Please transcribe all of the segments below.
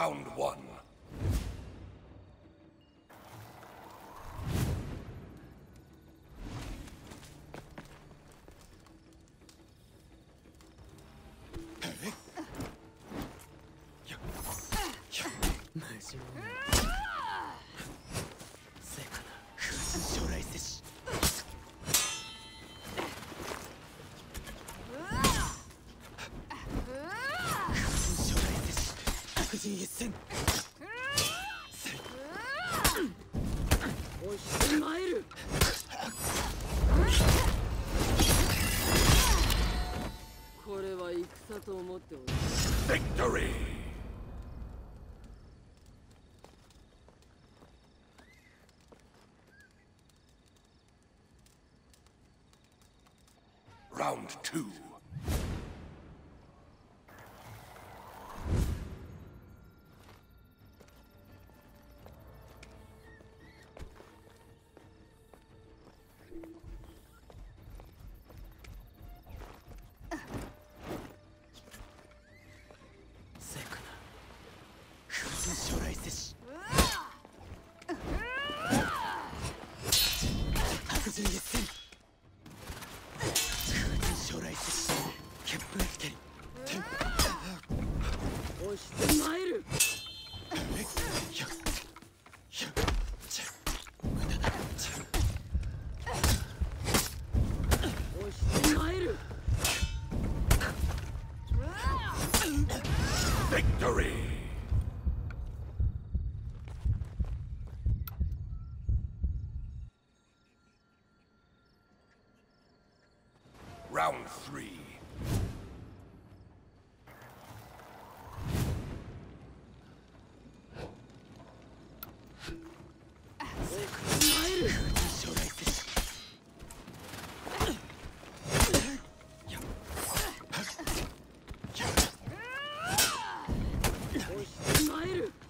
Round one. Mercy. 一戦。おまえる。これは戦と思っており round two. Victory! Round three. Smile!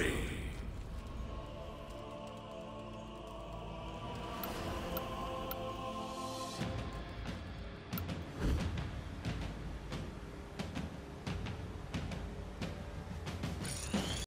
glory.